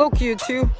Look, you two.